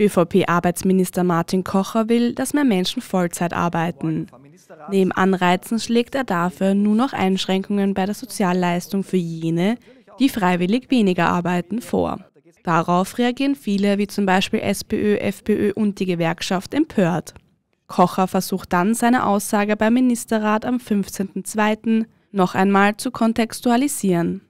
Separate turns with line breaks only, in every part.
ÖVP-Arbeitsminister Martin Kocher will, dass mehr Menschen Vollzeit arbeiten. Neben Anreizen schlägt er dafür nur noch Einschränkungen bei der Sozialleistung für jene, die freiwillig weniger arbeiten, vor. Darauf reagieren viele, wie zum Beispiel SPÖ, FPÖ und die Gewerkschaft, empört. Kocher versucht dann seine Aussage beim Ministerrat am 15.02. noch einmal zu kontextualisieren.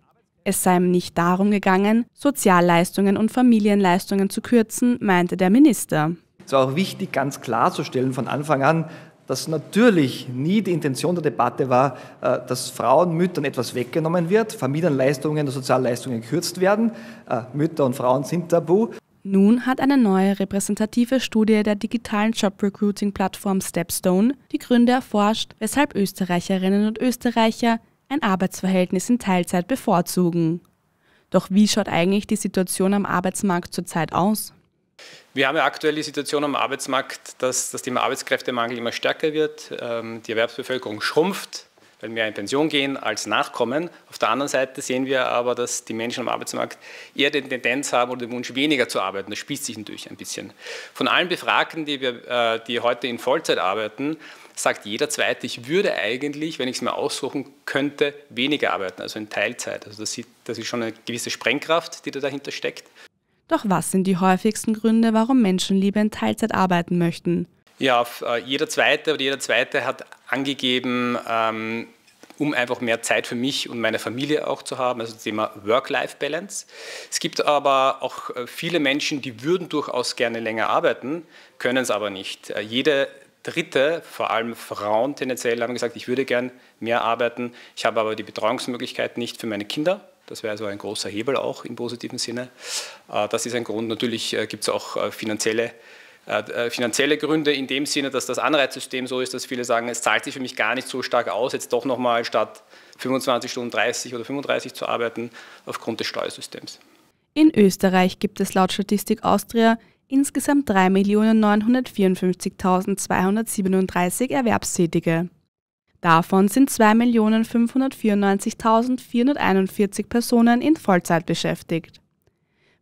Es sei ihm nicht darum gegangen, Sozialleistungen und Familienleistungen zu kürzen, meinte der Minister.
Es war auch wichtig, ganz klarzustellen von Anfang an, dass natürlich nie die Intention der Debatte war, äh, dass Frauen, Müttern etwas weggenommen wird, Familienleistungen, Sozialleistungen gekürzt werden. Äh, Mütter und Frauen sind tabu.
Nun hat eine neue repräsentative Studie der digitalen Job-Recruiting-Plattform Stepstone die Gründe erforscht, weshalb Österreicherinnen und Österreicher ein Arbeitsverhältnis in Teilzeit bevorzugen. Doch wie schaut eigentlich die Situation am Arbeitsmarkt zurzeit aus?
Wir haben ja aktuell die Situation am Arbeitsmarkt, dass das Thema Arbeitskräftemangel immer stärker wird. Ähm, die Erwerbsbevölkerung schrumpft, weil mehr in Pension gehen als nachkommen. Auf der anderen Seite sehen wir aber, dass die Menschen am Arbeitsmarkt eher die Tendenz haben oder den Wunsch, weniger zu arbeiten. Das spießt sich natürlich ein bisschen. Von allen Befragten, die, wir, äh, die heute in Vollzeit arbeiten, sagt jeder Zweite, ich würde eigentlich, wenn ich es mir aussuchen könnte, weniger arbeiten, also in Teilzeit. Also das, das ist schon eine gewisse Sprengkraft, die da dahinter steckt.
Doch was sind die häufigsten Gründe, warum Menschen lieber in Teilzeit arbeiten möchten?
Ja, äh, jeder Zweite oder jeder Zweite hat angegeben, ähm, um einfach mehr Zeit für mich und meine Familie auch zu haben, also das Thema Work-Life-Balance. Es gibt aber auch äh, viele Menschen, die würden durchaus gerne länger arbeiten, können es aber nicht. Äh, jede dritte, vor allem Frauen tendenziell, haben gesagt, ich würde gern mehr arbeiten, ich habe aber die Betreuungsmöglichkeit nicht für meine Kinder das wäre also ein großer Hebel auch im positiven Sinne. Das ist ein Grund. Natürlich gibt es auch finanzielle, finanzielle Gründe in dem Sinne, dass das Anreizsystem so ist, dass viele sagen, es zahlt sich für mich gar nicht so stark aus, jetzt doch nochmal statt 25 Stunden 30 oder 35 zu arbeiten, aufgrund des Steuersystems.
In Österreich gibt es laut Statistik Austria insgesamt 3.954.237 Erwerbstätige. Davon sind 2.594.441 Personen in Vollzeit beschäftigt.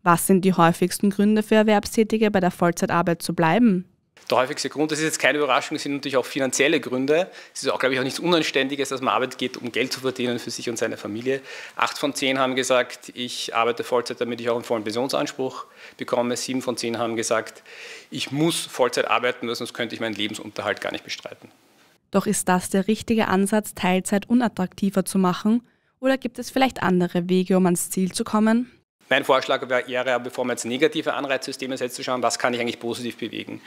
Was sind die häufigsten Gründe für Erwerbstätige bei der Vollzeitarbeit zu bleiben?
Der häufigste Grund, das ist jetzt keine Überraschung, sind natürlich auch finanzielle Gründe. Es ist auch, glaube ich, auch nichts Unanständiges, dass man Arbeit geht, um Geld zu verdienen für sich und seine Familie. Acht von zehn haben gesagt, ich arbeite Vollzeit, damit ich auch einen vollen Pensionsanspruch bekomme. Sieben von zehn haben gesagt, ich muss Vollzeit arbeiten, weil sonst könnte ich meinen Lebensunterhalt gar nicht bestreiten.
Doch ist das der richtige Ansatz, Teilzeit unattraktiver zu machen? Oder gibt es vielleicht andere Wege, um ans Ziel zu kommen?
Mein Vorschlag wäre bevor man jetzt negative Anreizsysteme setzt, zu schauen, was kann ich eigentlich positiv bewegen.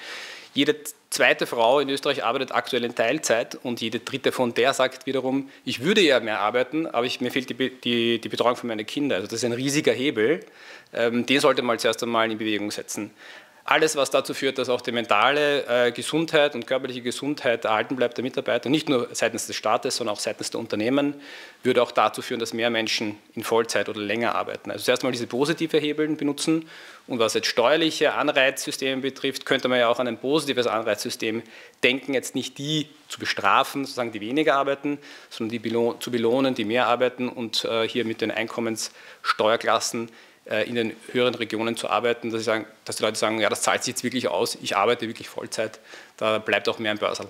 Jede zweite Frau in Österreich arbeitet aktuell in Teilzeit und jede dritte von der sagt wiederum, ich würde ja mehr arbeiten, aber ich, mir fehlt die, die, die, Betreuung für meine Kinder. Also das ist ein riesiger Hebel, ähm, den sollte man zuerst einmal in Bewegung setzen. Alles, was dazu führt, dass auch die mentale äh, Gesundheit und körperliche Gesundheit erhalten bleibt der Mitarbeiter, nicht nur seitens des Staates, sondern auch seitens der Unternehmen, würde auch dazu führen, dass mehr Menschen in Vollzeit oder länger arbeiten. Also zuerst mal diese positive Hebeln benutzen und was jetzt steuerliche Anreizsysteme betrifft, könnte man ja auch an ein positives Anreizsystem denken, jetzt nicht die zu bestrafen, sozusagen die weniger arbeiten, sondern die zu belohnen, die mehr arbeiten und äh, hier mit den Einkommenssteuerklassen in den höheren Regionen zu arbeiten, dass, sagen, dass, die Leute sagen, ja, das zahlt sich jetzt wirklich aus, ich arbeite wirklich Vollzeit, da bleibt auch mehr im Börsal.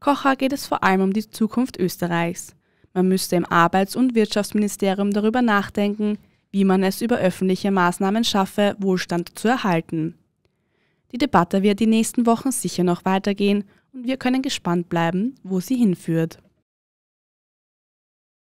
Kocher geht es vor allem um die Zukunft Österreichs. Man müsste im Arbeits- und Wirtschaftsministerium darüber nachdenken, wie man es über öffentliche Maßnahmen schaffe, Wohlstand zu erhalten. Die Debatte wird die nächsten Wochen sicher noch weitergehen und wir können gespannt bleiben, wo sie hinführt.